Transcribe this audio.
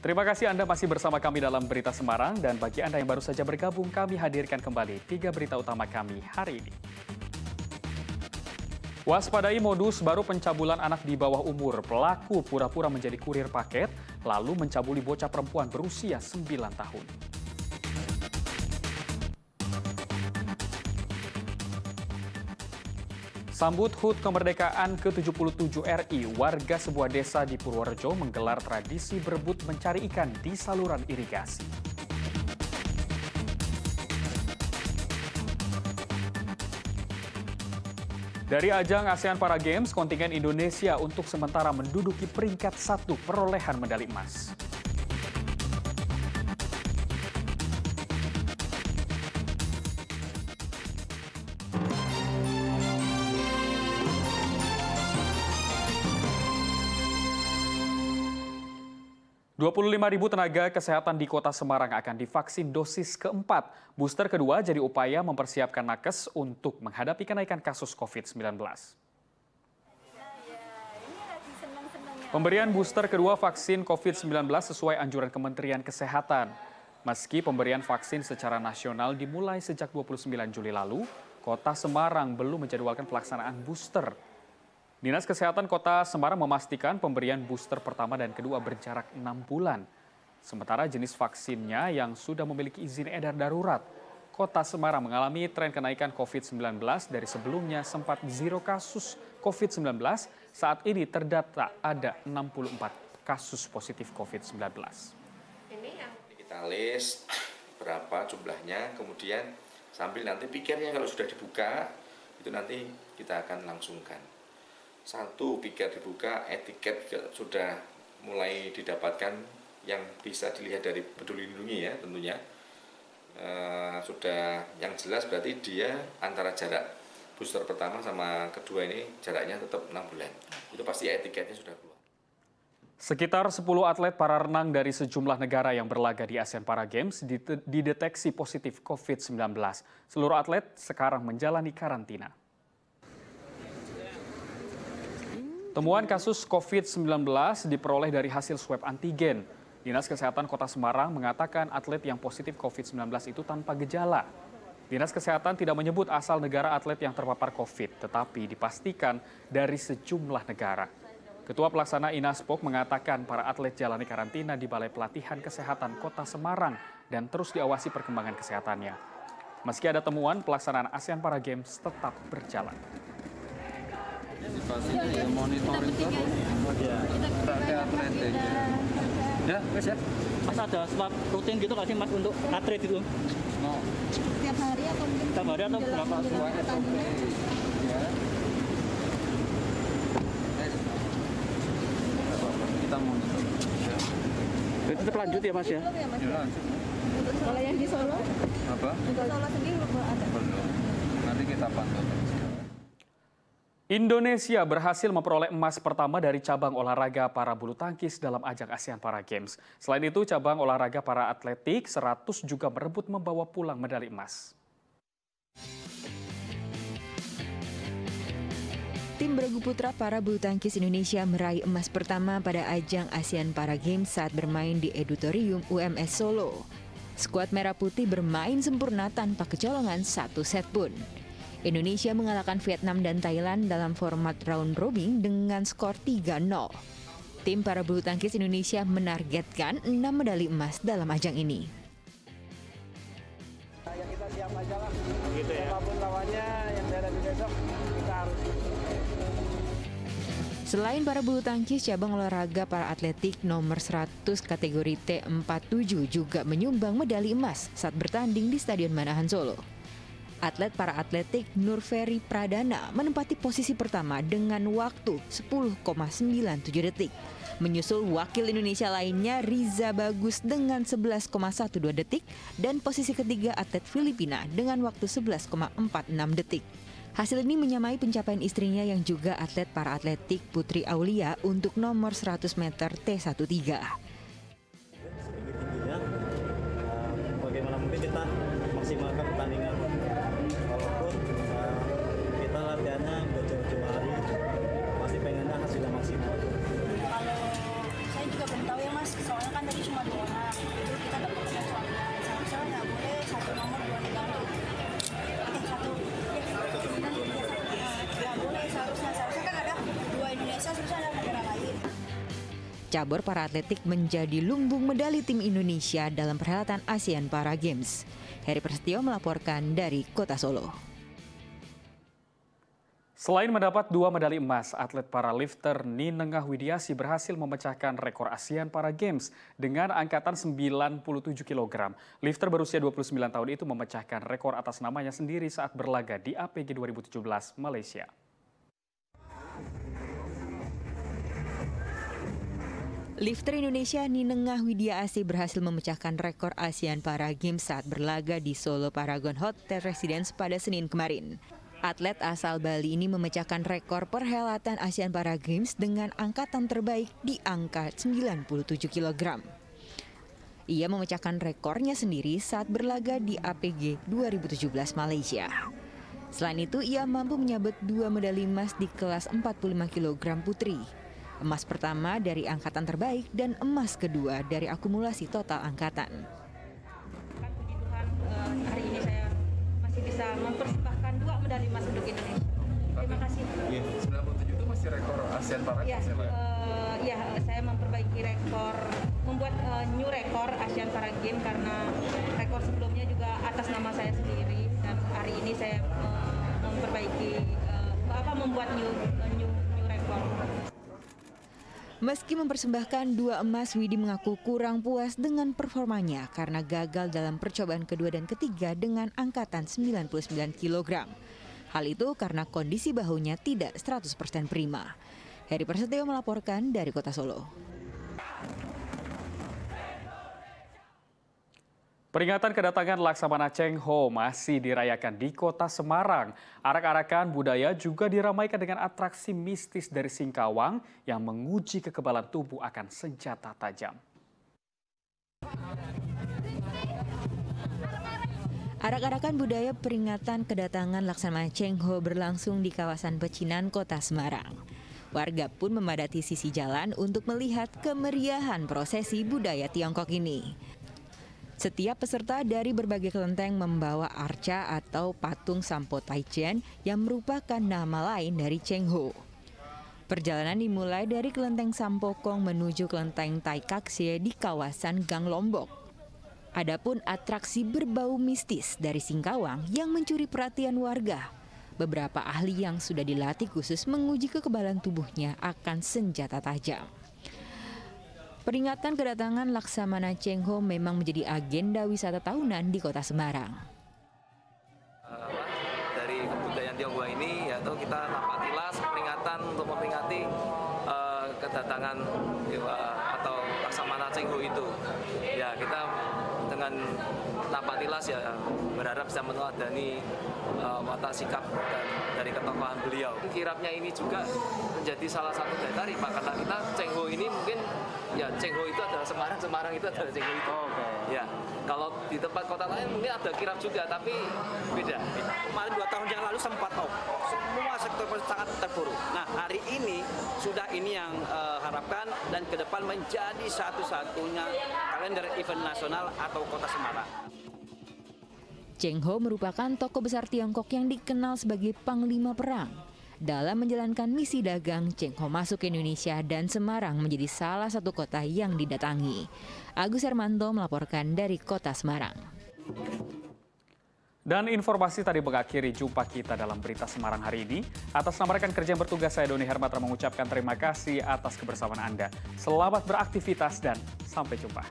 Terima kasih Anda masih bersama kami dalam Berita Semarang dan bagi Anda yang baru saja bergabung kami hadirkan kembali tiga berita utama kami hari ini. Waspadai modus baru pencabulan anak di bawah umur. Pelaku pura-pura menjadi kurir paket lalu mencabuli bocah perempuan berusia 9 tahun. Sambut HUT kemerdekaan ke-77 RI, warga sebuah desa di Purworejo menggelar tradisi berebut mencari ikan di saluran irigasi. Dari ajang ASEAN Para Games, kontingen Indonesia untuk sementara menduduki peringkat satu perolehan medali emas. 25 ribu tenaga kesehatan di kota Semarang akan divaksin dosis keempat. Booster kedua jadi upaya mempersiapkan nakes untuk menghadapi kenaikan kasus COVID-19. Pemberian booster kedua vaksin COVID-19 sesuai anjuran Kementerian Kesehatan. Meski pemberian vaksin secara nasional dimulai sejak 29 Juli lalu, kota Semarang belum menjadwalkan pelaksanaan booster Dinas Kesehatan Kota Semarang memastikan pemberian booster pertama dan kedua berjarak 6 bulan. Sementara jenis vaksinnya yang sudah memiliki izin edar darurat. Kota Semarang mengalami tren kenaikan COVID-19 dari sebelumnya sempat zero kasus COVID-19, saat ini terdata ada 64 kasus positif COVID-19. Ini yang kita list berapa jumlahnya, kemudian sambil nanti pikirnya kalau sudah dibuka, itu nanti kita akan langsungkan satu piket dibuka etiket sudah mulai didapatkan yang bisa dilihat dari peduli lindungi ya tentunya e, sudah yang jelas berarti dia antara jarak booster pertama sama kedua ini jaraknya tetap enam bulan itu pasti etiketnya sudah keluar Sekitar 10 atlet para renang dari sejumlah negara yang berlaga di ASEAN Para Games dideteksi positif COVID-19. Seluruh atlet sekarang menjalani karantina. Temuan kasus COVID-19 diperoleh dari hasil swab antigen. Dinas Kesehatan Kota Semarang mengatakan atlet yang positif COVID-19 itu tanpa gejala. Dinas Kesehatan tidak menyebut asal negara atlet yang terpapar COVID, tetapi dipastikan dari sejumlah negara. Ketua Pelaksana Inaspok mengatakan para atlet jalani karantina di Balai Pelatihan Kesehatan Kota Semarang dan terus diawasi perkembangan kesehatannya. Meski ada temuan, pelaksanaan ASEAN Para Games tetap berjalan ya monitoring terus. Ya ada ya. Wes ya? Mas ada swab rutin gitu nggak sih mas untuk atlet itu? No. setiap hari atau mungkin setiap hari atau berapa? sesuai SOP ya. Kita monitor. Ya. itu tetap lanjut ya mas ya? ya, mas, ya lanjut. Kalau yang di Solo? Apa? untuk Solo sendiri belum ada. Belum. Nanti kita pantau. terus Indonesia berhasil memperoleh emas pertama dari cabang olahraga para bulu tangkis dalam ajang ASEAN Para Games. Selain itu, cabang olahraga para atletik 100 juga merebut membawa pulang medali emas. Tim bergu putra para bulu tangkis Indonesia meraih emas pertama pada ajang ASEAN Para Games saat bermain di Edutorium UMS Solo. Skuad Merah Putih bermain sempurna tanpa kecolongan satu set pun. Indonesia mengalahkan Vietnam dan Thailand dalam format round robin dengan skor 3-0. Tim para bulu tangkis Indonesia menargetkan 6 medali emas dalam ajang ini. Ya kita siap aja lah. Gitu ya. Apa pun lawannya yang besok kita harus Selain para bulu tangkis, cabang olahraga para atletik nomor 100 kategori T47 juga menyumbang medali emas saat bertanding di Stadion Manahan Solo. Atlet para atletik Nur Ferry Pradana menempati posisi pertama dengan waktu 10,97 detik. Menyusul wakil Indonesia lainnya Riza Bagus dengan 11,12 detik dan posisi ketiga atlet Filipina dengan waktu 11,46 detik. Hasil ini menyamai pencapaian istrinya yang juga atlet para atletik Putri Aulia untuk nomor 100 meter T13. tingginya, uh, bagaimana mungkin kita maksimalkan pertandingan walaupun kita latihannya nggak jauh-jauh hari. Pasti pengennya hasilnya maksimal. Kalau saya juga belum tahu ya mas. Soalnya kan tadi cuma dua orang. Itu kita dapat suaminya satu sel nggak boleh satu nomor dua digantung eh satu ya nggak boleh seharusnya. Seharusnya kan ada dua Indonesia seharusnya ada negara lain. Cabur para atletik menjadi lumbung medali tim Indonesia dalam perhelatan ASEAN Para Games. Heri Prasetyo melaporkan dari Kota Solo. Selain mendapat dua medali emas, atlet para lifter Ninengah Widiasi berhasil memecahkan rekor ASEAN Para Games dengan angkatan 97 kg. Lifter berusia 29 tahun itu memecahkan rekor atas namanya sendiri saat berlaga di APG 2017 Malaysia. Lifter Indonesia Ninengah Widya Asih berhasil memecahkan rekor ASEAN Para Games saat berlaga di Solo Paragon Hotel Residence pada Senin kemarin. Atlet asal Bali ini memecahkan rekor perhelatan ASEAN Para Games dengan angkatan terbaik di angka 97 kg. Ia memecahkan rekornya sendiri saat berlaga di APG 2017 Malaysia. Selain itu, ia mampu menyabet dua medali emas di kelas 45 kg putri. Emas pertama dari angkatan terbaik dan emas kedua dari akumulasi total angkatan. Puji Tuhan, eh, hari ini saya masih bisa mempersembahkan dua medali emas untuk Indonesia. Terima kasih. Iya, 97 itu masih rekor ASEAN Para Ya, Games ya, Pak? eh, ya, saya memperbaiki rekor, membuat eh, new rekor ASEAN Para Games karena rekor sebelumnya juga atas nama saya sendiri dan hari ini saya eh, memperbaiki eh, apa membuat new new new rekor. Meski mempersembahkan dua emas, Widi mengaku kurang puas dengan performanya karena gagal dalam percobaan kedua dan ketiga dengan angkatan 99 kg. Hal itu karena kondisi bahunya tidak 100% prima. Heri Prasetyo melaporkan dari kota Solo. Peringatan kedatangan Laksamana Cheng Ho masih dirayakan di kota Semarang. Arak-arakan budaya juga diramaikan dengan atraksi mistis dari Singkawang yang menguji kekebalan tubuh akan senjata tajam. Arak-arakan budaya peringatan kedatangan Laksamana Cheng Ho berlangsung di kawasan Pecinan, Kota Semarang. Warga pun memadati sisi jalan untuk melihat kemeriahan prosesi budaya Tiongkok ini. Setiap peserta dari berbagai kelenteng membawa arca atau patung Sampo Taijian yang merupakan nama lain dari Cheng Ho. Perjalanan dimulai dari kelenteng Sampokong menuju kelenteng Taikaksie di kawasan Gang Lombok. Adapun atraksi berbau mistis dari Singkawang yang mencuri perhatian warga. Beberapa ahli yang sudah dilatih khusus menguji kekebalan tubuhnya akan senjata tajam. Peringatan kedatangan Laksamana Cheng Ho memang menjadi agenda wisata tahunan di kota Semarang. Uh, dari kebudayaan Tionghoa ini yaitu kita nampak tilas peringatan untuk memperingati uh, kedatangan uh, atau Laksamana Cheng Ho itu. Ya kita dengan nampak tilas ya berharap bisa meneladani uh, watak sikap dan dari ketokohan beliau. Kirapnya ini juga menjadi salah satu daya tarik Pak karena kita Cheng Ho ini mungkin ya Cheng Ho itu adalah Semarang, Semarang itu adalah Cheng Ho itu. Oh, okay. Ya, kalau di tempat kota lain mungkin ada kirap juga tapi beda. Kemarin dua tahun yang lalu sempat oh, semua sektor sangat terpuruk. Nah hari ini sudah ini yang uh, harapkan dan ke depan menjadi satu-satunya kalender event nasional atau kota Semarang. Cheng Ho merupakan tokoh besar Tiongkok yang dikenal sebagai panglima perang. Dalam menjalankan misi dagang, Cheng Ho masuk ke Indonesia dan Semarang menjadi salah satu kota yang didatangi. Agus Hermanto melaporkan dari kota Semarang. Dan informasi tadi mengakhiri jumpa kita dalam berita Semarang hari ini. Atas nama rekan kerja yang bertugas, saya Doni Hermatra mengucapkan terima kasih atas kebersamaan Anda. Selamat beraktivitas dan sampai jumpa.